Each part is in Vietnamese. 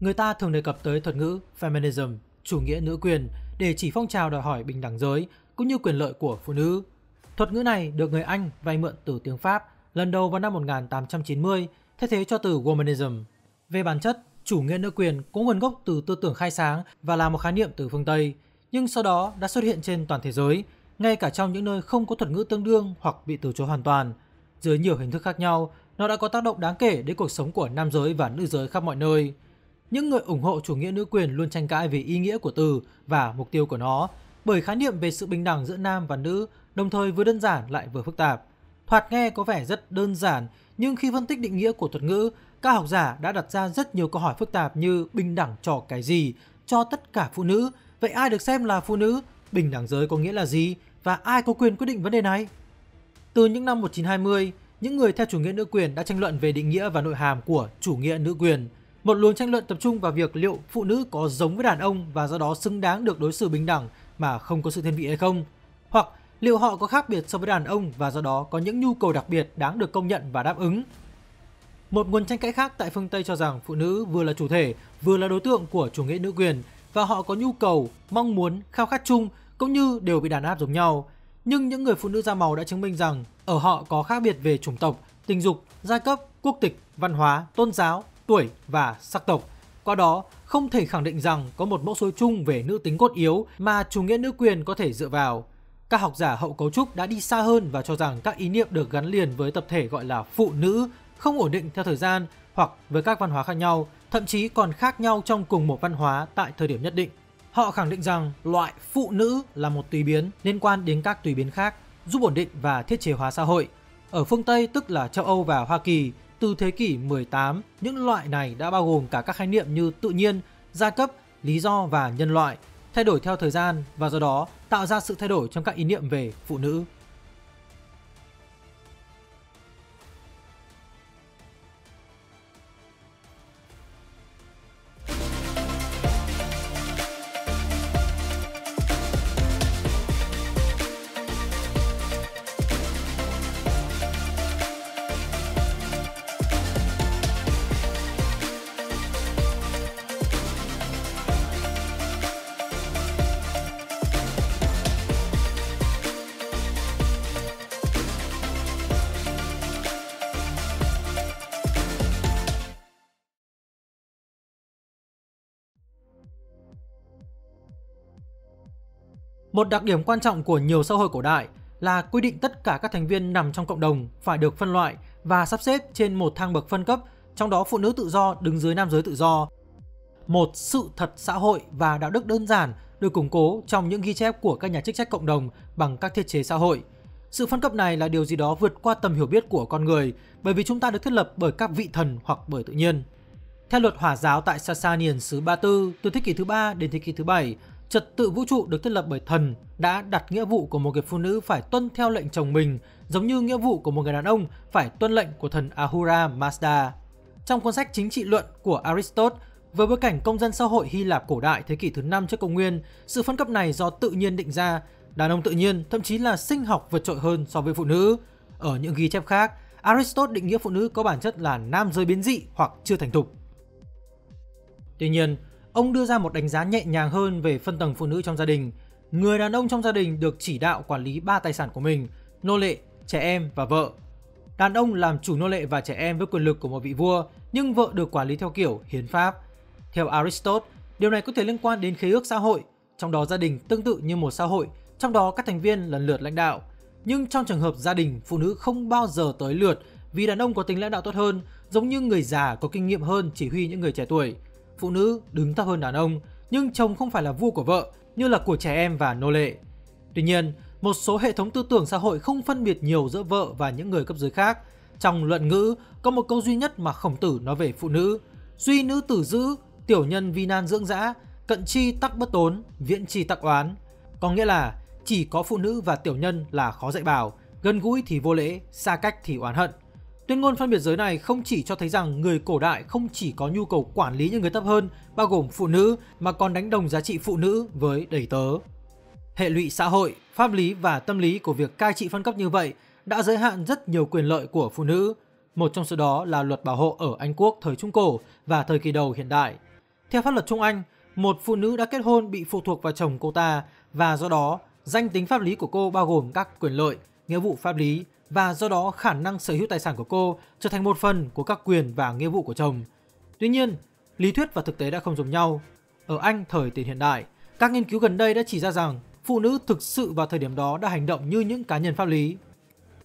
Người ta thường đề cập tới thuật ngữ feminism, chủ nghĩa nữ quyền để chỉ phong trào đòi hỏi bình đẳng giới cũng như quyền lợi của phụ nữ. Thuật ngữ này được người Anh vay mượn từ tiếng Pháp lần đầu vào năm 1890 thay thế cho từ womanism. Về bản chất, chủ nghĩa nữ quyền có nguồn gốc từ tư tưởng khai sáng và là một khái niệm từ phương Tây, nhưng sau đó đã xuất hiện trên toàn thế giới, ngay cả trong những nơi không có thuật ngữ tương đương hoặc bị từ chối hoàn toàn. Dưới nhiều hình thức khác nhau, nó đã có tác động đáng kể đến cuộc sống của nam giới và nữ giới khắp mọi nơi. Những người ủng hộ chủ nghĩa nữ quyền luôn tranh cãi về ý nghĩa của từ và mục tiêu của nó, bởi khái niệm về sự bình đẳng giữa nam và nữ đồng thời vừa đơn giản lại vừa phức tạp. Thoạt nghe có vẻ rất đơn giản, nhưng khi phân tích định nghĩa của thuật ngữ, các học giả đã đặt ra rất nhiều câu hỏi phức tạp như bình đẳng cho cái gì, cho tất cả phụ nữ, vậy ai được xem là phụ nữ, bình đẳng giới có nghĩa là gì và ai có quyền quyết định vấn đề này? Từ những năm 1920, những người theo chủ nghĩa nữ quyền đã tranh luận về định nghĩa và nội hàm của chủ nghĩa nữ quyền. Một luồng tranh luận tập trung vào việc liệu phụ nữ có giống với đàn ông và do đó xứng đáng được đối xử bình đẳng mà không có sự thiên vị hay không, hoặc liệu họ có khác biệt so với đàn ông và do đó có những nhu cầu đặc biệt đáng được công nhận và đáp ứng. Một nguồn tranh cãi khác tại phương Tây cho rằng phụ nữ vừa là chủ thể, vừa là đối tượng của chủ nghĩa nữ quyền và họ có nhu cầu, mong muốn, khao khát chung cũng như đều bị đàn áp giống nhau. Nhưng những người phụ nữ da màu đã chứng minh rằng ở họ có khác biệt về chủng tộc, tình dục, giai cấp, quốc tịch, văn hóa, tôn giáo, tuổi và sắc tộc. Qua đó, không thể khẳng định rằng có một mẫu số chung về nữ tính cốt yếu mà chủ nghĩa nữ quyền có thể dựa vào. Các học giả hậu cấu trúc đã đi xa hơn và cho rằng các ý niệm được gắn liền với tập thể gọi là phụ nữ không ổn định theo thời gian hoặc với các văn hóa khác nhau, thậm chí còn khác nhau trong cùng một văn hóa tại thời điểm nhất định. Họ khẳng định rằng loại phụ nữ là một tùy biến liên quan đến các tùy biến khác, giúp ổn định và thiết chế hóa xã hội. Ở phương Tây tức là châu Âu và Hoa Kỳ, từ thế kỷ 18, những loại này đã bao gồm cả các khái niệm như tự nhiên, gia cấp, lý do và nhân loại, thay đổi theo thời gian và do đó tạo ra sự thay đổi trong các ý niệm về phụ nữ. Một đặc điểm quan trọng của nhiều xã hội cổ đại là quy định tất cả các thành viên nằm trong cộng đồng phải được phân loại và sắp xếp trên một thang bậc phân cấp, trong đó phụ nữ tự do đứng dưới nam giới tự do. Một sự thật xã hội và đạo đức đơn giản được củng cố trong những ghi chép của các nhà chức trách cộng đồng bằng các thiết chế xã hội. Sự phân cấp này là điều gì đó vượt qua tầm hiểu biết của con người bởi vì chúng ta được thiết lập bởi các vị thần hoặc bởi tự nhiên. Theo luật hỏa giáo tại Sasanian xứ Ba Tư từ thế kỷ thứ 3 đến thế kỷ thứ 7, Trật tự vũ trụ được thiết lập bởi thần đã đặt nghĩa vụ của một người phụ nữ phải tuân theo lệnh chồng mình, giống như nghĩa vụ của một người đàn ông phải tuân lệnh của thần Ahura Mazda. Trong cuốn sách Chính trị luận của Aristotle, với bối cảnh công dân xã hội Hy Lạp cổ đại thế kỷ thứ 5 trước công nguyên, sự phân cấp này do tự nhiên định ra, đàn ông tự nhiên thậm chí là sinh học vượt trội hơn so với phụ nữ. Ở những ghi chép khác, Aristotle định nghĩa phụ nữ có bản chất là nam giới biến dị hoặc chưa thành thục. Tuy nhiên, Ông đưa ra một đánh giá nhẹ nhàng hơn về phân tầng phụ nữ trong gia đình. Người đàn ông trong gia đình được chỉ đạo quản lý ba tài sản của mình, nô lệ, trẻ em và vợ. Đàn ông làm chủ nô lệ và trẻ em với quyền lực của một vị vua, nhưng vợ được quản lý theo kiểu hiến pháp. Theo Aristotle, điều này có thể liên quan đến khế ước xã hội, trong đó gia đình tương tự như một xã hội, trong đó các thành viên lần lượt lãnh đạo. Nhưng trong trường hợp gia đình, phụ nữ không bao giờ tới lượt vì đàn ông có tính lãnh đạo tốt hơn, giống như người già có kinh nghiệm hơn chỉ huy những người trẻ tuổi phụ nữ đứng thấp hơn đàn ông, nhưng chồng không phải là vua của vợ như là của trẻ em và nô lệ. Tuy nhiên, một số hệ thống tư tưởng xã hội không phân biệt nhiều giữa vợ và những người cấp dưới khác. Trong luận ngữ, có một câu duy nhất mà khổng tử nói về phụ nữ. Duy nữ tử giữ, tiểu nhân vi nan dưỡng dã, cận chi tắc bất tốn, viễn chi tắc oán. Có nghĩa là chỉ có phụ nữ và tiểu nhân là khó dạy bảo, gần gũi thì vô lễ, xa cách thì oán hận. Tuyên ngôn phân biệt giới này không chỉ cho thấy rằng người cổ đại không chỉ có nhu cầu quản lý những người thấp hơn, bao gồm phụ nữ, mà còn đánh đồng giá trị phụ nữ với đầy tớ. Hệ lụy xã hội, pháp lý và tâm lý của việc cai trị phân cấp như vậy đã giới hạn rất nhiều quyền lợi của phụ nữ. Một trong số đó là luật bảo hộ ở Anh Quốc thời Trung Cổ và thời kỳ đầu hiện đại. Theo pháp luật Trung Anh, một phụ nữ đã kết hôn bị phụ thuộc vào chồng cô ta và do đó danh tính pháp lý của cô bao gồm các quyền lợi, nghĩa vụ pháp lý và do đó khả năng sở hữu tài sản của cô trở thành một phần của các quyền và nghĩa vụ của chồng. Tuy nhiên, lý thuyết và thực tế đã không giống nhau. Ở Anh thời tiền hiện đại, các nghiên cứu gần đây đã chỉ ra rằng phụ nữ thực sự vào thời điểm đó đã hành động như những cá nhân pháp lý.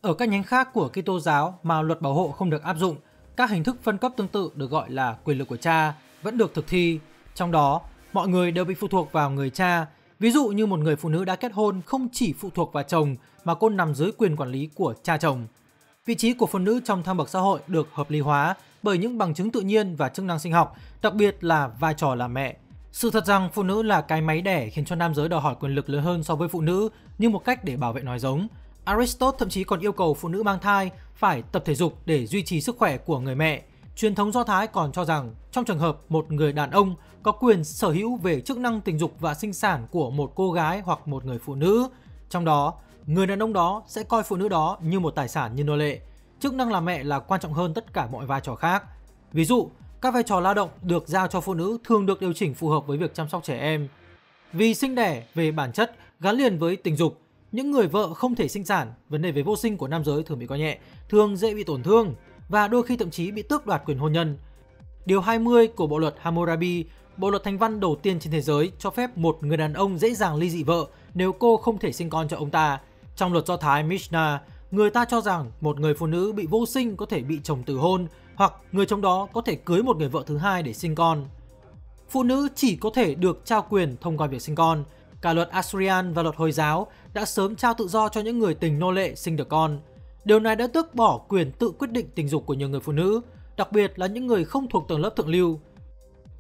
Ở các nhánh khác của Kitô giáo mà luật bảo hộ không được áp dụng, các hình thức phân cấp tương tự được gọi là quyền lực của cha vẫn được thực thi. Trong đó, mọi người đều bị phụ thuộc vào người cha. Ví dụ như một người phụ nữ đã kết hôn không chỉ phụ thuộc vào chồng mà cô nằm dưới quyền quản lý của cha chồng. Vị trí của phụ nữ trong thang bậc xã hội được hợp lý hóa bởi những bằng chứng tự nhiên và chức năng sinh học, đặc biệt là vai trò là mẹ. Sự thật rằng phụ nữ là cái máy đẻ khiến cho nam giới đòi hỏi quyền lực lớn hơn so với phụ nữ như một cách để bảo vệ nói giống. Aristotle thậm chí còn yêu cầu phụ nữ mang thai phải tập thể dục để duy trì sức khỏe của người mẹ. Truyền thống Do Thái còn cho rằng trong trường hợp một người đàn ông có quyền sở hữu về chức năng tình dục và sinh sản của một cô gái hoặc một người phụ nữ, trong đó người đàn ông đó sẽ coi phụ nữ đó như một tài sản như nô lệ. Chức năng làm mẹ là quan trọng hơn tất cả mọi vai trò khác. Ví dụ, các vai trò lao động được giao cho phụ nữ thường được điều chỉnh phù hợp với việc chăm sóc trẻ em. Vì sinh đẻ về bản chất gắn liền với tình dục, những người vợ không thể sinh sản, vấn đề về vô sinh của nam giới thường bị coi nhẹ, thường dễ bị tổn thương và đôi khi thậm chí bị tước đoạt quyền hôn nhân. Điều 20 của bộ luật Hammurabi, bộ luật thành văn đầu tiên trên thế giới cho phép một người đàn ông dễ dàng ly dị vợ nếu cô không thể sinh con cho ông ta. Trong luật Do Thái Mishnah, người ta cho rằng một người phụ nữ bị vô sinh có thể bị chồng từ hôn hoặc người trong đó có thể cưới một người vợ thứ hai để sinh con. Phụ nữ chỉ có thể được trao quyền thông qua việc sinh con. Cả luật Assyrian và luật Hồi giáo đã sớm trao tự do cho những người tình nô lệ sinh được con. Điều này đã tước bỏ quyền tự quyết định tình dục của nhiều người phụ nữ, đặc biệt là những người không thuộc tầng lớp thượng lưu.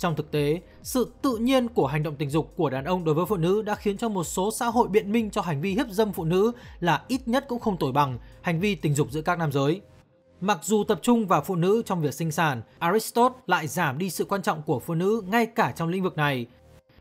Trong thực tế, sự tự nhiên của hành động tình dục của đàn ông đối với phụ nữ đã khiến cho một số xã hội biện minh cho hành vi hiếp dâm phụ nữ là ít nhất cũng không tồi bằng hành vi tình dục giữa các nam giới. Mặc dù tập trung vào phụ nữ trong việc sinh sản, Aristotle lại giảm đi sự quan trọng của phụ nữ ngay cả trong lĩnh vực này.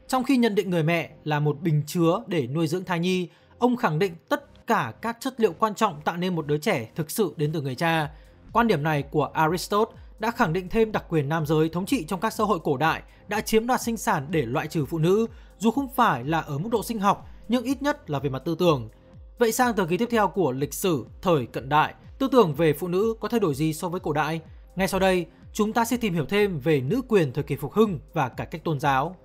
Trong khi nhận định người mẹ là một bình chứa để nuôi dưỡng thai nhi, ông khẳng định tất cả các chất liệu quan trọng tạo nên một đứa trẻ thực sự đến từ người cha. Quan điểm này của Aristotle đã khẳng định thêm đặc quyền nam giới thống trị trong các xã hội cổ đại đã chiếm đoạt sinh sản để loại trừ phụ nữ, dù không phải là ở mức độ sinh học nhưng ít nhất là về mặt tư tưởng. Vậy sang thời kỳ tiếp theo của lịch sử thời cận đại, tư tưởng về phụ nữ có thay đổi gì so với cổ đại? Ngay sau đây, chúng ta sẽ tìm hiểu thêm về nữ quyền thời kỳ phục hưng và cải cách tôn giáo.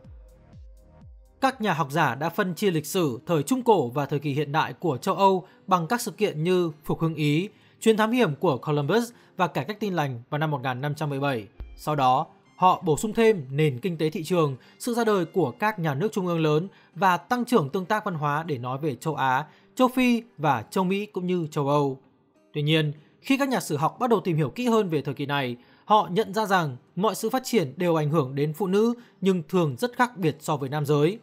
Các nhà học giả đã phân chia lịch sử thời Trung Cổ và thời kỳ hiện đại của châu Âu bằng các sự kiện như Phục hưng Ý, chuyến thám hiểm của Columbus và cải cách tin lành vào năm 1517. Sau đó, họ bổ sung thêm nền kinh tế thị trường, sự ra đời của các nhà nước trung ương lớn và tăng trưởng tương tác văn hóa để nói về châu Á, châu Phi và châu Mỹ cũng như châu Âu. Tuy nhiên, khi các nhà sử học bắt đầu tìm hiểu kỹ hơn về thời kỳ này, họ nhận ra rằng mọi sự phát triển đều ảnh hưởng đến phụ nữ nhưng thường rất khác biệt so với nam giới.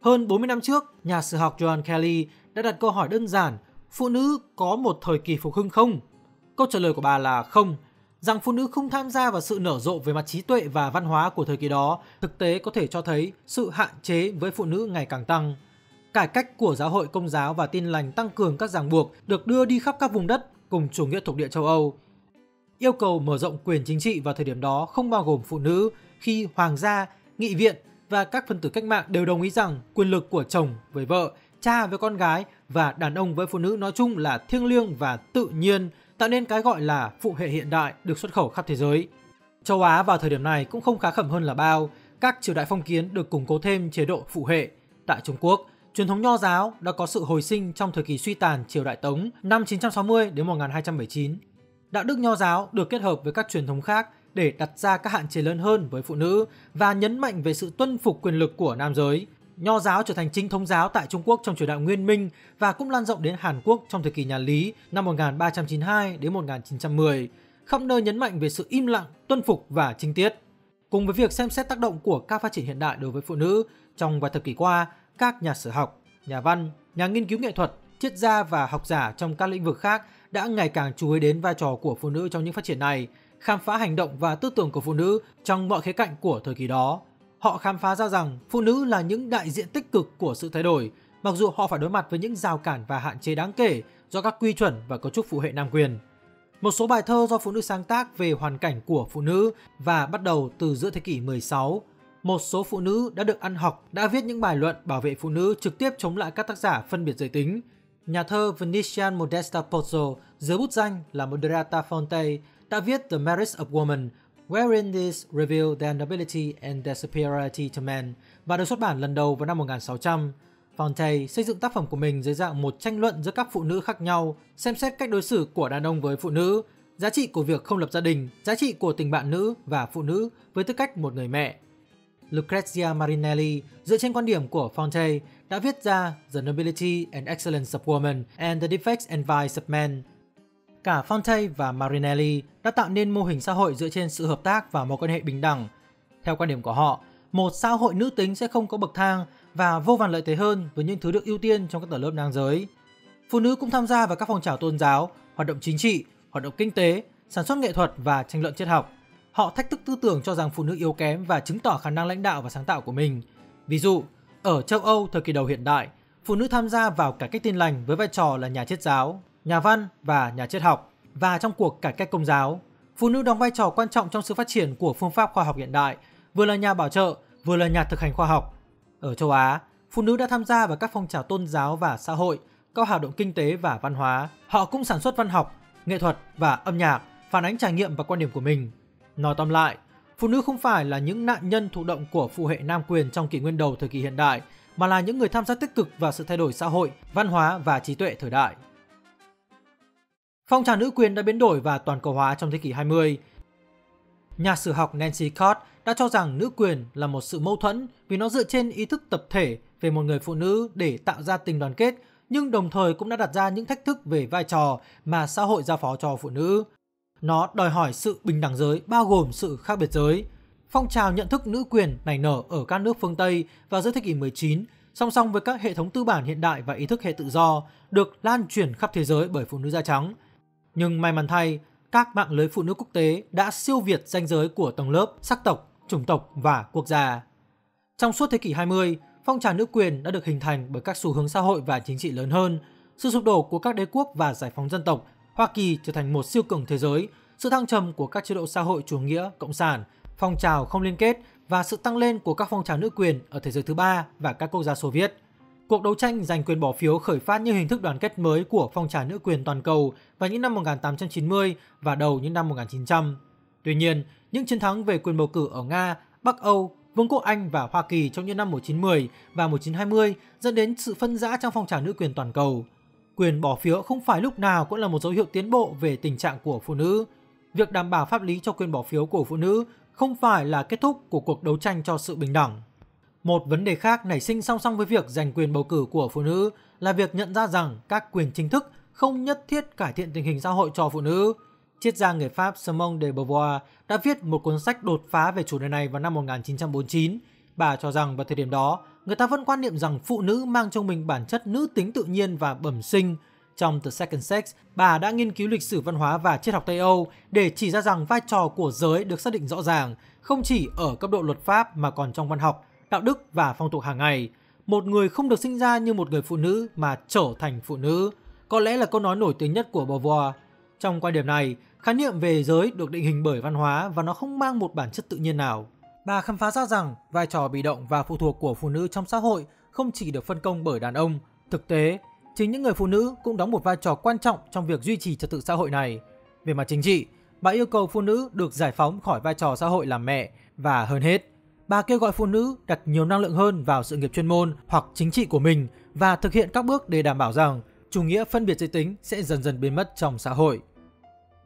Hơn 40 năm trước, nhà sử học John Kelly đã đặt câu hỏi đơn giản, phụ nữ có một thời kỳ phục hưng không? Câu trả lời của bà là không, rằng phụ nữ không tham gia vào sự nở rộ về mặt trí tuệ và văn hóa của thời kỳ đó, thực tế có thể cho thấy sự hạn chế với phụ nữ ngày càng tăng. Cải cách của giáo hội công giáo và tin lành tăng cường các ràng buộc được đưa đi khắp các vùng đất cùng chủ nghĩa thuộc địa châu Âu. Yêu cầu mở rộng quyền chính trị vào thời điểm đó không bao gồm phụ nữ khi hoàng gia, nghị viện và các phần tử cách mạng đều đồng ý rằng quyền lực của chồng với vợ, cha với con gái và đàn ông với phụ nữ nói chung là thiêng liêng và tự nhiên, tạo nên cái gọi là phụ hệ hiện đại được xuất khẩu khắp thế giới. Châu Á vào thời điểm này cũng không khá khẩm hơn là bao, các triều đại phong kiến được củng cố thêm chế độ phụ hệ. Tại Trung Quốc, truyền thống nho giáo đã có sự hồi sinh trong thời kỳ suy tàn triều đại Tống năm 960 đến 1279. Đạo đức nho giáo được kết hợp với các truyền thống khác để đặt ra các hạn chế lớn hơn với phụ nữ và nhấn mạnh về sự tuân phục quyền lực của nam giới. Nho giáo trở thành chính thống giáo tại Trung Quốc trong triều đại Nguyên Minh và cũng lan rộng đến Hàn Quốc trong thời kỳ nhà Lý năm 1392 đến 1910, khắp nơi nhấn mạnh về sự im lặng, tuân phục và trinh tiết. Cùng với việc xem xét tác động của các phát triển hiện đại đối với phụ nữ, trong vài thập kỷ qua, các nhà sử học, nhà văn, nhà nghiên cứu nghệ thuật, triết gia và học giả trong các lĩnh vực khác đã ngày càng chú ý đến vai trò của phụ nữ trong những phát triển này, khám phá hành động và tư tưởng của phụ nữ trong mọi khía cạnh của thời kỳ đó. Họ khám phá ra rằng phụ nữ là những đại diện tích cực của sự thay đổi, mặc dù họ phải đối mặt với những rào cản và hạn chế đáng kể do các quy chuẩn và cấu trúc phụ hệ nam quyền. Một số bài thơ do phụ nữ sáng tác về hoàn cảnh của phụ nữ và bắt đầu từ giữa thế kỷ 16 một số phụ nữ đã được ăn học đã viết những bài luận bảo vệ phụ nữ trực tiếp chống lại các tác giả phân biệt giới tính. Nhà thơ Venetian Modesta Pozzo dưới bút danh là Moderata Fonte đã viết The Marriage of Woman, wherein this reveal their nobility and their superiority to men và được xuất bản lần đầu vào năm 1600. Fonte xây dựng tác phẩm của mình dưới dạng một tranh luận giữa các phụ nữ khác nhau, xem xét cách đối xử của đàn ông với phụ nữ, giá trị của việc không lập gia đình, giá trị của tình bạn nữ và phụ nữ với tư cách một người mẹ. Lucrezia Marinelli dựa trên quan điểm của Fonte đã viết ra The Nobility and Excellence of Woman and the Defects and Vice of Men. Cả Fonte và Marinelli đã tạo nên mô hình xã hội dựa trên sự hợp tác và mối quan hệ bình đẳng. Theo quan điểm của họ, một xã hội nữ tính sẽ không có bậc thang và vô vàn lợi thế hơn với những thứ được ưu tiên trong các tầng lớp nam giới. Phụ nữ cũng tham gia vào các phong trào tôn giáo, hoạt động chính trị, hoạt động kinh tế, sản xuất nghệ thuật và tranh luận triết học. Họ thách thức tư tưởng cho rằng phụ nữ yếu kém và chứng tỏ khả năng lãnh đạo và sáng tạo của mình. Ví dụ, ở châu Âu thời kỳ đầu hiện đại, phụ nữ tham gia vào cải cách tin lành với vai trò là nhà triết giáo, nhà văn và nhà triết học và trong cuộc cải cách công giáo. Phụ nữ đóng vai trò quan trọng trong sự phát triển của phương pháp khoa học hiện đại, vừa là nhà bảo trợ, vừa là nhà thực hành khoa học. Ở châu Á, phụ nữ đã tham gia vào các phong trào tôn giáo và xã hội, các hoạt động kinh tế và văn hóa. Họ cũng sản xuất văn học, nghệ thuật và âm nhạc, phản ánh trải nghiệm và quan điểm của mình. Nói tóm lại, phụ nữ không phải là những nạn nhân thụ động của phụ hệ nam quyền trong kỷ nguyên đầu thời kỳ hiện đại, mà là những người tham gia tích cực vào sự thay đổi xã hội, văn hóa và trí tuệ thời đại. Phong trào nữ quyền đã biến đổi và toàn cầu hóa trong thế kỷ 20. Nhà sử học Nancy Cott đã cho rằng nữ quyền là một sự mâu thuẫn vì nó dựa trên ý thức tập thể về một người phụ nữ để tạo ra tình đoàn kết, nhưng đồng thời cũng đã đặt ra những thách thức về vai trò mà xã hội giao phó cho phụ nữ. Nó đòi hỏi sự bình đẳng giới bao gồm sự khác biệt giới. Phong trào nhận thức nữ quyền nảy nở ở các nước phương Tây vào giữa thế kỷ 19, song song với các hệ thống tư bản hiện đại và ý thức hệ tự do, được lan truyền khắp thế giới bởi phụ nữ da trắng. Nhưng may mắn thay, các mạng lưới phụ nữ quốc tế đã siêu việt ranh giới của tầng lớp, sắc tộc, chủng tộc và quốc gia. Trong suốt thế kỷ 20, phong trào nữ quyền đã được hình thành bởi các xu hướng xã hội và chính trị lớn hơn. Sự sụp đổ của các đế quốc và giải phóng dân tộc Hoa Kỳ trở thành một siêu cường thế giới, sự thăng trầm của các chế độ xã hội chủ nghĩa, cộng sản, phong trào không liên kết và sự tăng lên của các phong trào nữ quyền ở thế giới thứ ba và các quốc gia Xô Viết. Cuộc đấu tranh giành quyền bỏ phiếu khởi phát như hình thức đoàn kết mới của phong trào nữ quyền toàn cầu vào những năm 1890 và đầu những năm 1900. Tuy nhiên, những chiến thắng về quyền bầu cử ở Nga, Bắc Âu, Vương quốc Anh và Hoa Kỳ trong những năm 1910 và 1920 dẫn đến sự phân rã trong phong trào nữ quyền toàn cầu quyền bỏ phiếu không phải lúc nào cũng là một dấu hiệu tiến bộ về tình trạng của phụ nữ. Việc đảm bảo pháp lý cho quyền bỏ phiếu của phụ nữ không phải là kết thúc của cuộc đấu tranh cho sự bình đẳng. Một vấn đề khác nảy sinh song song với việc giành quyền bầu cử của phụ nữ là việc nhận ra rằng các quyền chính thức không nhất thiết cải thiện tình hình xã hội cho phụ nữ. Triết gia người Pháp Simone de Beauvoir đã viết một cuốn sách đột phá về chủ đề này vào năm 1949. Bà cho rằng vào thời điểm đó, người ta vẫn quan niệm rằng phụ nữ mang trong mình bản chất nữ tính tự nhiên và bẩm sinh. Trong The Second Sex, bà đã nghiên cứu lịch sử văn hóa và triết học Tây Âu để chỉ ra rằng vai trò của giới được xác định rõ ràng, không chỉ ở cấp độ luật pháp mà còn trong văn học, đạo đức và phong tục hàng ngày. Một người không được sinh ra như một người phụ nữ mà trở thành phụ nữ, có lẽ là câu nói nổi tiếng nhất của Beauvoir. Trong quan điểm này, khái niệm về giới được định hình bởi văn hóa và nó không mang một bản chất tự nhiên nào. Bà khám phá ra rằng vai trò bị động và phụ thuộc của phụ nữ trong xã hội không chỉ được phân công bởi đàn ông. Thực tế, chính những người phụ nữ cũng đóng một vai trò quan trọng trong việc duy trì trật tự xã hội này. Về mặt chính trị, bà yêu cầu phụ nữ được giải phóng khỏi vai trò xã hội làm mẹ và hơn hết, bà kêu gọi phụ nữ đặt nhiều năng lượng hơn vào sự nghiệp chuyên môn hoặc chính trị của mình và thực hiện các bước để đảm bảo rằng chủ nghĩa phân biệt giới tính sẽ dần dần biến mất trong xã hội.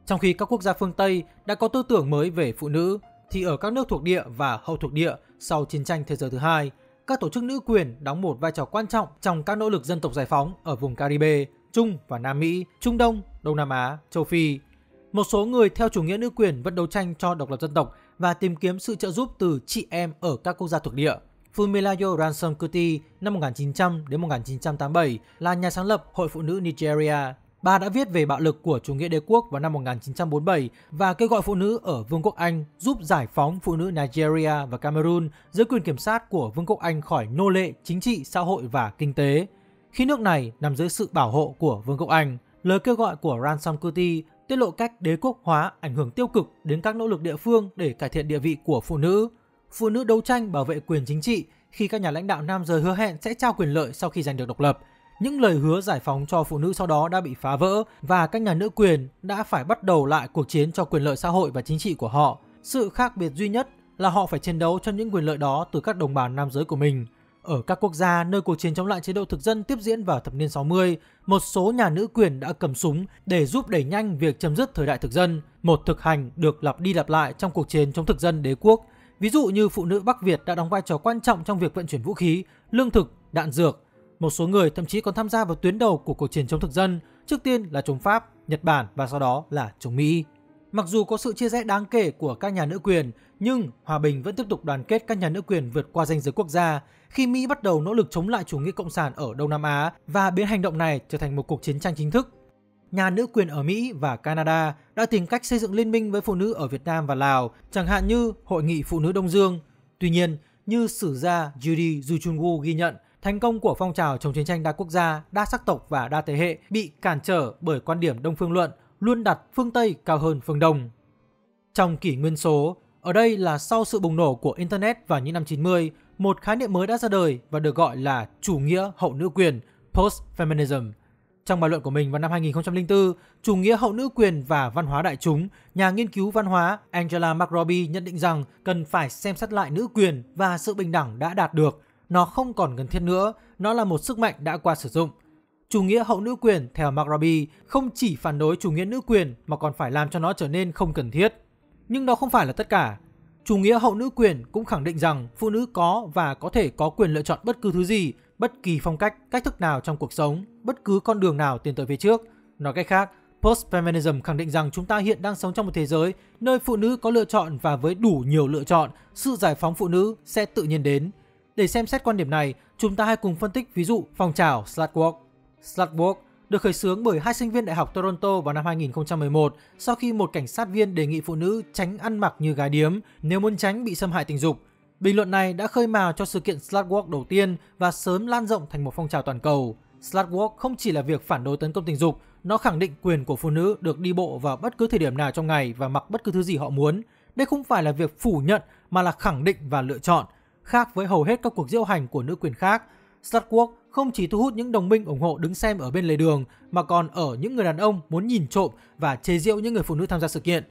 Trong khi các quốc gia phương Tây đã có tư tưởng mới về phụ nữ, thì ở các nước thuộc địa và hậu thuộc địa sau chiến tranh thế giới thứ hai, các tổ chức nữ quyền đóng một vai trò quan trọng trong các nỗ lực dân tộc giải phóng ở vùng Caribe, Trung và Nam Mỹ, Trung Đông, Đông Nam Á, Châu Phi. Một số người theo chủ nghĩa nữ quyền vẫn đấu tranh cho độc lập dân tộc và tìm kiếm sự trợ giúp từ chị em ở các quốc gia thuộc địa. Fumilayo Ransom Kuti năm 1900 đến 1987 là nhà sáng lập Hội Phụ nữ Nigeria Bà đã viết về bạo lực của chủ nghĩa đế quốc vào năm 1947 và kêu gọi phụ nữ ở Vương quốc Anh giúp giải phóng phụ nữ Nigeria và Cameroon dưới quyền kiểm soát của Vương quốc Anh khỏi nô lệ chính trị, xã hội và kinh tế. Khi nước này nằm dưới sự bảo hộ của Vương quốc Anh, lời kêu gọi của Ransom Kuti tiết lộ cách đế quốc hóa ảnh hưởng tiêu cực đến các nỗ lực địa phương để cải thiện địa vị của phụ nữ. phụ nữ đấu tranh bảo vệ quyền chính trị khi các nhà lãnh đạo nam giới hứa hẹn sẽ trao quyền lợi sau khi giành được độc lập. Những lời hứa giải phóng cho phụ nữ sau đó đã bị phá vỡ và các nhà nữ quyền đã phải bắt đầu lại cuộc chiến cho quyền lợi xã hội và chính trị của họ. Sự khác biệt duy nhất là họ phải chiến đấu cho những quyền lợi đó từ các đồng bào nam giới của mình. Ở các quốc gia nơi cuộc chiến chống lại chế độ thực dân tiếp diễn vào thập niên 60, một số nhà nữ quyền đã cầm súng để giúp đẩy nhanh việc chấm dứt thời đại thực dân, một thực hành được lặp đi lặp lại trong cuộc chiến chống thực dân đế quốc. Ví dụ như phụ nữ Bắc Việt đã đóng vai trò quan trọng trong việc vận chuyển vũ khí, lương thực, đạn dược. Một số người thậm chí còn tham gia vào tuyến đầu của cuộc chiến chống thực dân, trước tiên là chống Pháp, Nhật Bản và sau đó là chống Mỹ. Mặc dù có sự chia rẽ đáng kể của các nhà nữ quyền, nhưng hòa bình vẫn tiếp tục đoàn kết các nhà nữ quyền vượt qua danh giới quốc gia khi Mỹ bắt đầu nỗ lực chống lại chủ nghĩa cộng sản ở Đông Nam Á và biến hành động này trở thành một cuộc chiến tranh chính thức. Nhà nữ quyền ở Mỹ và Canada đã tìm cách xây dựng liên minh với phụ nữ ở Việt Nam và Lào, chẳng hạn như Hội nghị Phụ nữ Đông Dương. Tuy nhiên, như sử gia Judy Juchungu ghi nhận, thành công của phong trào chống chiến tranh đa quốc gia, đa sắc tộc và đa thế hệ bị cản trở bởi quan điểm Đông phương luận luôn đặt phương Tây cao hơn phương Đông. Trong kỷ nguyên số, ở đây là sau sự bùng nổ của Internet vào những năm 90, một khái niệm mới đã ra đời và được gọi là chủ nghĩa hậu nữ quyền, post-feminism. Trong bài luận của mình vào năm 2004, chủ nghĩa hậu nữ quyền và văn hóa đại chúng, nhà nghiên cứu văn hóa Angela McRobbie nhận định rằng cần phải xem xét lại nữ quyền và sự bình đẳng đã đạt được. Nó không còn cần thiết nữa, nó là một sức mạnh đã qua sử dụng. Chủ nghĩa hậu nữ quyền theo McRobbie không chỉ phản đối chủ nghĩa nữ quyền mà còn phải làm cho nó trở nên không cần thiết. Nhưng đó không phải là tất cả. Chủ nghĩa hậu nữ quyền cũng khẳng định rằng phụ nữ có và có thể có quyền lựa chọn bất cứ thứ gì, bất kỳ phong cách, cách thức nào trong cuộc sống, bất cứ con đường nào tiến tới phía trước. Nói cách khác, Post-feminism khẳng định rằng chúng ta hiện đang sống trong một thế giới nơi phụ nữ có lựa chọn và với đủ nhiều lựa chọn, sự giải phóng phụ nữ sẽ tự nhiên đến. Để xem xét quan điểm này, chúng ta hãy cùng phân tích ví dụ phong trào Slutwalk. Slutwalk được khởi xướng bởi hai sinh viên Đại học Toronto vào năm 2011 sau khi một cảnh sát viên đề nghị phụ nữ tránh ăn mặc như gái điếm nếu muốn tránh bị xâm hại tình dục. Bình luận này đã khơi mào cho sự kiện Slutwalk đầu tiên và sớm lan rộng thành một phong trào toàn cầu. Slutwalk không chỉ là việc phản đối tấn công tình dục, nó khẳng định quyền của phụ nữ được đi bộ vào bất cứ thời điểm nào trong ngày và mặc bất cứ thứ gì họ muốn. Đây không phải là việc phủ nhận mà là khẳng định và lựa chọn. Khác với hầu hết các cuộc diễu hành của nữ quyền khác, Slutwalk không chỉ thu hút những đồng minh ủng hộ đứng xem ở bên lề đường mà còn ở những người đàn ông muốn nhìn trộm và chế giễu những người phụ nữ tham gia sự kiện.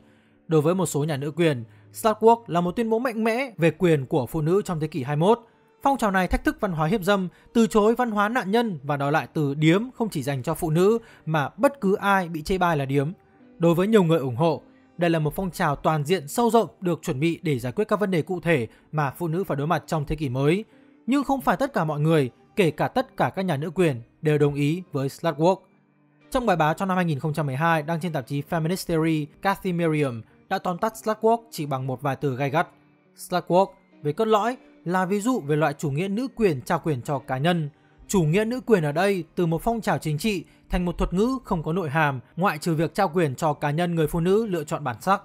Đối với một số nhà nữ quyền, Slutwalk là một tuyên bố mạnh mẽ về quyền của phụ nữ trong thế kỷ 21. Phong trào này thách thức văn hóa hiếp dâm, từ chối văn hóa nạn nhân và đòi lại từ điếm không chỉ dành cho phụ nữ mà bất cứ ai bị chê bai là điếm. Đối với nhiều người ủng hộ, đây là một phong trào toàn diện sâu rộng được chuẩn bị để giải quyết các vấn đề cụ thể mà phụ nữ phải đối mặt trong thế kỷ mới. Nhưng không phải tất cả mọi người kể cả tất cả các nhà nữ quyền đều đồng ý với Slutwalk. Trong bài báo trong năm 2012 đăng trên tạp chí Feminist Theory, Kathy Merriam đã tóm tắt Slutwalk chỉ bằng một vài từ gai gắt. Slutwalk về cốt lõi là ví dụ về loại chủ nghĩa nữ quyền trao quyền cho cá nhân. Chủ nghĩa nữ quyền ở đây từ một phong trào chính trị thành một thuật ngữ không có nội hàm ngoại trừ việc trao quyền cho cá nhân người phụ nữ lựa chọn bản sắc.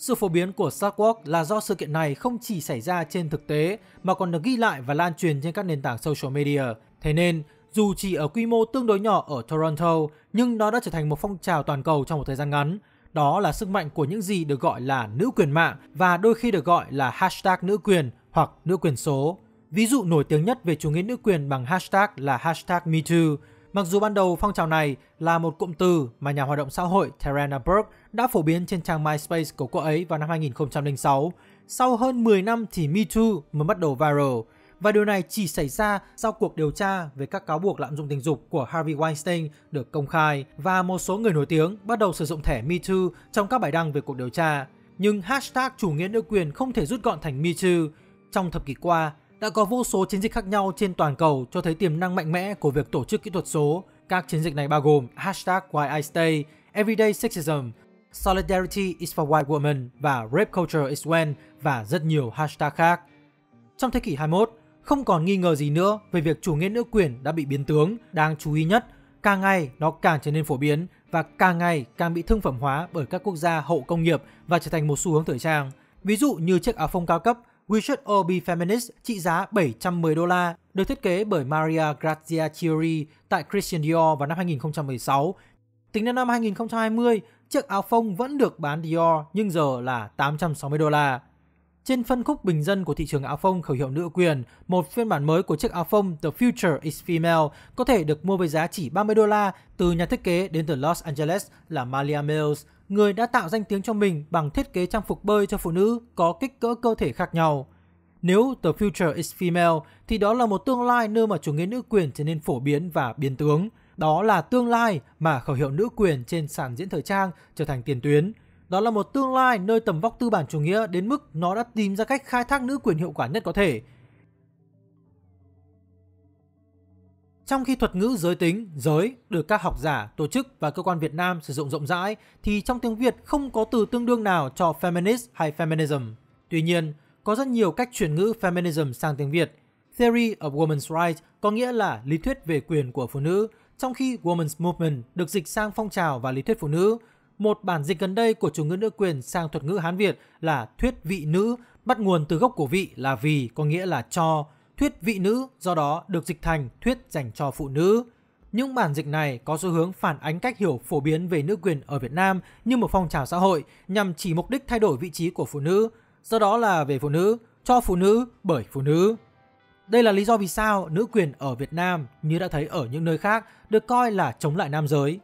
Sự phổ biến của Slutwalk là do sự kiện này không chỉ xảy ra trên thực tế mà còn được ghi lại và lan truyền trên các nền tảng social media. Thế nên, dù chỉ ở quy mô tương đối nhỏ ở Toronto, nhưng nó đã trở thành một phong trào toàn cầu trong một thời gian ngắn. Đó là sức mạnh của những gì được gọi là nữ quyền mạng và đôi khi được gọi là hashtag nữ quyền hoặc nữ quyền số. Ví dụ nổi tiếng nhất về chủ nghĩa nữ quyền bằng hashtag là hashtag MeToo, Mặc dù ban đầu phong trào này là một cụm từ mà nhà hoạt động xã hội Tarana Burke đã phổ biến trên trang MySpace của cô ấy vào năm 2006, sau hơn 10 năm thì Me Too mới bắt đầu viral. Và điều này chỉ xảy ra sau cuộc điều tra về các cáo buộc lạm dụng tình dục của Harvey Weinstein được công khai và một số người nổi tiếng bắt đầu sử dụng thẻ MeToo trong các bài đăng về cuộc điều tra. Nhưng hashtag chủ nghĩa nữ quyền không thể rút gọn thành MeToo Trong thập kỷ qua, đã có vô số chiến dịch khác nhau trên toàn cầu cho thấy tiềm năng mạnh mẽ của việc tổ chức kỹ thuật số. Các chiến dịch này bao gồm hashtag Why I Stay, Everyday Sexism, Solidarity is for White Women và Rape Culture is When và rất nhiều hashtag khác. Trong thế kỷ 21, không còn nghi ngờ gì nữa về việc chủ nghĩa nữ quyền đã bị biến tướng. Đáng chú ý nhất, càng ngày nó càng trở nên phổ biến và càng ngày càng bị thương phẩm hóa bởi các quốc gia hậu công nghiệp và trở thành một xu hướng thời trang. Ví dụ như chiếc áo phông cao cấp We Should All Be Feminist trị giá 710 đô la, được thiết kế bởi Maria Grazia Chiori tại Christian Dior vào năm 2016. Tính đến năm 2020, chiếc áo phông vẫn được bán Dior nhưng giờ là 860 đô la. Trên phân khúc bình dân của thị trường áo phông khẩu hiệu nữ quyền, một phiên bản mới của chiếc áo phông The Future is Female có thể được mua với giá chỉ 30 đô la từ nhà thiết kế đến từ Los Angeles là Malia Mills, người đã tạo danh tiếng cho mình bằng thiết kế trang phục bơi cho phụ nữ có kích cỡ cơ thể khác nhau. Nếu The Future is Female thì đó là một tương lai nơi mà chủ nghĩa nữ quyền trở nên phổ biến và biến tướng. Đó là tương lai mà khẩu hiệu nữ quyền trên sàn diễn thời trang trở thành tiền tuyến. Đó là một tương lai nơi tầm vóc tư bản chủ nghĩa đến mức nó đã tìm ra cách khai thác nữ quyền hiệu quả nhất có thể. Trong khi thuật ngữ giới tính, giới được các học giả, tổ chức và cơ quan Việt Nam sử dụng rộng rãi, thì trong tiếng Việt không có từ tương đương nào cho feminist hay feminism. Tuy nhiên, có rất nhiều cách chuyển ngữ feminism sang tiếng Việt. Theory of Women's Rights có nghĩa là lý thuyết về quyền của phụ nữ, trong khi Women's Movement được dịch sang phong trào và lý thuyết phụ nữ. Một bản dịch gần đây của chủ ngữ nữ quyền sang thuật ngữ Hán Việt là thuyết vị nữ, bắt nguồn từ gốc của vị là vì có nghĩa là cho, thuyết vị nữ do đó được dịch thành thuyết dành cho phụ nữ. Những bản dịch này có xu hướng phản ánh cách hiểu phổ biến về nữ quyền ở Việt Nam như một phong trào xã hội nhằm chỉ mục đích thay đổi vị trí của phụ nữ, do đó là về phụ nữ, cho phụ nữ bởi phụ nữ. Đây là lý do vì sao nữ quyền ở Việt Nam như đã thấy ở những nơi khác được coi là chống lại nam giới.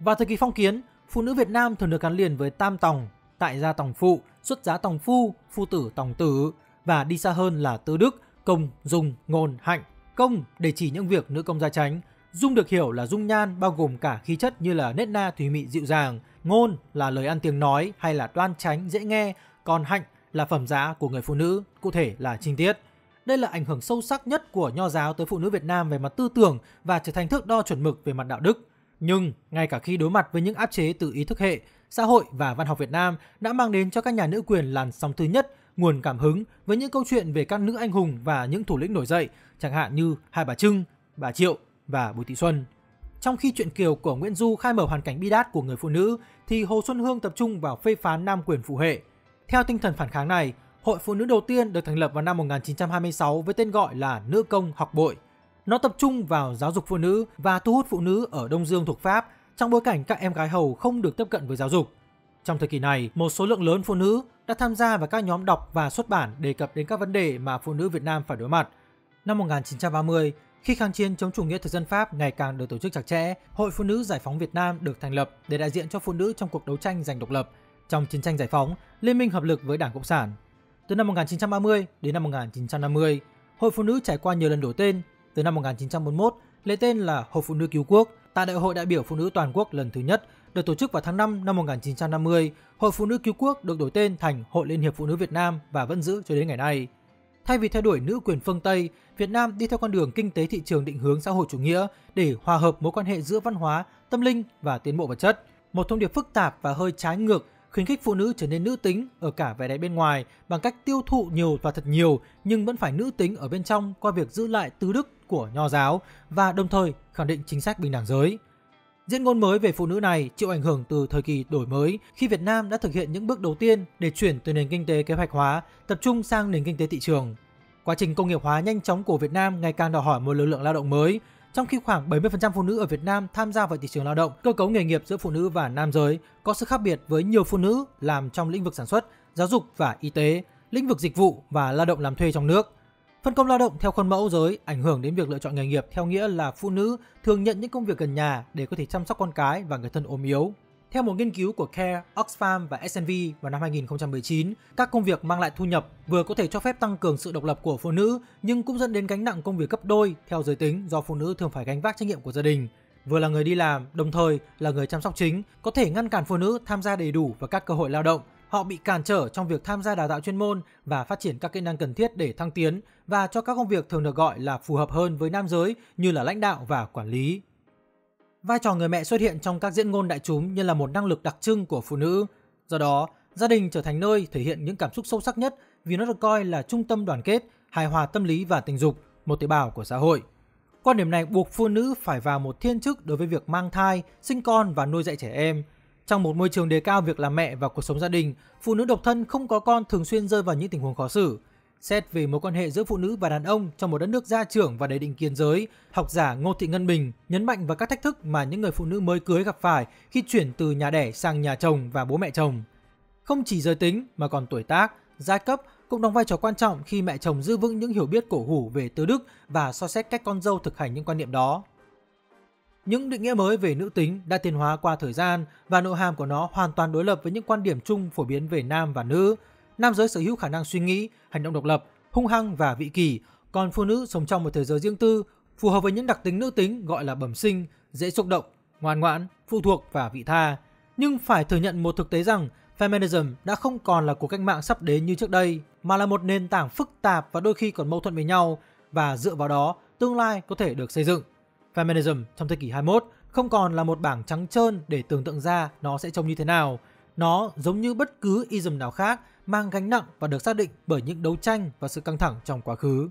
Vào thời kỳ phong kiến, phụ nữ Việt Nam thường được gắn liền với tam tòng, tại gia tòng phụ, xuất giá tòng phu, phu tử tòng tử và đi xa hơn là tứ đức, công, dung, ngôn, hạnh. Công để chỉ những việc nữ công gia tránh. Dung được hiểu là dung nhan bao gồm cả khí chất như là nết na thùy mị dịu dàng. Ngôn là lời ăn tiếng nói hay là đoan tránh dễ nghe. Còn hạnh là phẩm giá của người phụ nữ, cụ thể là trinh tiết. Đây là ảnh hưởng sâu sắc nhất của nho giáo tới phụ nữ Việt Nam về mặt tư tưởng và trở thành thước đo chuẩn mực về mặt đạo đức. Nhưng ngay cả khi đối mặt với những áp chế từ ý thức hệ, xã hội và văn học Việt Nam đã mang đến cho các nhà nữ quyền làn sóng thứ nhất nguồn cảm hứng với những câu chuyện về các nữ anh hùng và những thủ lĩnh nổi dậy, chẳng hạn như Hai Bà Trưng, Bà Triệu và Bùi Thị Xuân. Trong khi chuyện kiều của Nguyễn Du khai mở hoàn cảnh bi đát của người phụ nữ, thì Hồ Xuân Hương tập trung vào phê phán nam quyền phụ hệ. Theo tinh thần phản kháng này, Hội Phụ nữ đầu tiên được thành lập vào năm 1926 với tên gọi là Nữ Công Học Bội. Nó tập trung vào giáo dục phụ nữ và thu hút phụ nữ ở Đông Dương thuộc Pháp trong bối cảnh các em gái hầu không được tiếp cận với giáo dục. Trong thời kỳ này, một số lượng lớn phụ nữ đã tham gia vào các nhóm đọc và xuất bản đề cập đến các vấn đề mà phụ nữ Việt Nam phải đối mặt. Năm 1930, khi kháng chiến chống chủ nghĩa thực dân Pháp ngày càng được tổ chức chặt chẽ, Hội Phụ nữ Giải phóng Việt Nam được thành lập để đại diện cho phụ nữ trong cuộc đấu tranh giành độc lập. Trong chiến tranh giải phóng, Liên minh hợp lực với Đảng Cộng sản. Từ năm 1930 đến năm 1950, Hội Phụ nữ trải qua nhiều lần đổi tên. Từ năm 1941, lấy tên là Hội Phụ nữ Cứu Quốc. Tại Đại hội đại biểu Phụ nữ Toàn quốc lần thứ nhất được tổ chức vào tháng 5 năm 1950, Hội Phụ nữ Cứu Quốc được đổi tên thành Hội Liên hiệp Phụ nữ Việt Nam và vẫn giữ cho đến ngày nay. Thay vì theo đuổi nữ quyền phương Tây, Việt Nam đi theo con đường kinh tế thị trường định hướng xã hội chủ nghĩa để hòa hợp mối quan hệ giữa văn hóa, tâm linh và tiến bộ vật chất. Một thông điệp phức tạp và hơi trái ngược khuyến khích phụ nữ trở nên nữ tính ở cả vẻ đẹp bên ngoài bằng cách tiêu thụ nhiều và thật nhiều nhưng vẫn phải nữ tính ở bên trong qua việc giữ lại tứ đức của nho giáo và đồng thời khẳng định chính sách bình đẳng giới. Diễn ngôn mới về phụ nữ này chịu ảnh hưởng từ thời kỳ đổi mới khi Việt Nam đã thực hiện những bước đầu tiên để chuyển từ nền kinh tế kế hoạch hóa tập trung sang nền kinh tế thị trường. Quá trình công nghiệp hóa nhanh chóng của Việt Nam ngày càng đòi hỏi một lực lượng lao động mới, trong khi khoảng 70% phụ nữ ở Việt Nam tham gia vào thị trường lao động, cơ cấu nghề nghiệp giữa phụ nữ và nam giới có sự khác biệt với nhiều phụ nữ làm trong lĩnh vực sản xuất, giáo dục và y tế, lĩnh vực dịch vụ và lao động làm thuê trong nước. Phân công lao động theo khuôn mẫu giới ảnh hưởng đến việc lựa chọn nghề nghiệp theo nghĩa là phụ nữ thường nhận những công việc gần nhà để có thể chăm sóc con cái và người thân ốm yếu. Theo một nghiên cứu của Care, Oxfam và SNV vào năm 2019, các công việc mang lại thu nhập vừa có thể cho phép tăng cường sự độc lập của phụ nữ nhưng cũng dẫn đến gánh nặng công việc gấp đôi theo giới tính do phụ nữ thường phải gánh vác trách nhiệm của gia đình. Vừa là người đi làm, đồng thời là người chăm sóc chính, có thể ngăn cản phụ nữ tham gia đầy đủ vào các cơ hội lao động. Họ bị cản trở trong việc tham gia đào tạo chuyên môn và phát triển các kỹ năng cần thiết để thăng tiến và cho các công việc thường được gọi là phù hợp hơn với nam giới như là lãnh đạo và quản lý. Vai trò người mẹ xuất hiện trong các diễn ngôn đại chúng như là một năng lực đặc trưng của phụ nữ. Do đó, gia đình trở thành nơi thể hiện những cảm xúc sâu sắc nhất vì nó được coi là trung tâm đoàn kết, hài hòa tâm lý và tình dục, một tế bào của xã hội. Quan điểm này buộc phụ nữ phải vào một thiên chức đối với việc mang thai, sinh con và nuôi dạy trẻ em. Trong một môi trường đề cao việc làm mẹ và cuộc sống gia đình, phụ nữ độc thân không có con thường xuyên rơi vào những tình huống khó xử. Xét về mối quan hệ giữa phụ nữ và đàn ông trong một đất nước gia trưởng và đầy định kiến giới, học giả Ngô Thị Ngân Bình nhấn mạnh vào các thách thức mà những người phụ nữ mới cưới gặp phải khi chuyển từ nhà đẻ sang nhà chồng và bố mẹ chồng. Không chỉ giới tính mà còn tuổi tác, giai cấp cũng đóng vai trò quan trọng khi mẹ chồng giữ vững những hiểu biết cổ hủ về tư đức và so xét cách con dâu thực hành những quan niệm đó. Những định nghĩa mới về nữ tính đã tiến hóa qua thời gian và nội hàm của nó hoàn toàn đối lập với những quan điểm chung phổ biến về nam và nữ. Nam giới sở hữu khả năng suy nghĩ, hành động độc lập, hung hăng và vị kỳ. còn phụ nữ sống trong một thế giới riêng tư, phù hợp với những đặc tính nữ tính gọi là bẩm sinh, dễ xúc động, ngoan ngoãn, phụ thuộc và vị tha. Nhưng phải thừa nhận một thực tế rằng Feminism đã không còn là cuộc cách mạng sắp đến như trước đây, mà là một nền tảng phức tạp và đôi khi còn mâu thuẫn với nhau, và dựa vào đó, tương lai có thể được xây dựng. Feminism trong thế kỷ 21 không còn là một bảng trắng trơn để tưởng tượng ra nó sẽ trông như thế nào. Nó giống như bất cứ ism nào khác mang gánh nặng và được xác định bởi những đấu tranh và sự căng thẳng trong quá khứ.